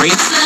Three.